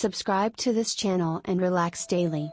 Subscribe to this channel and relax daily.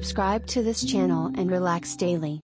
Subscribe to this channel and relax daily.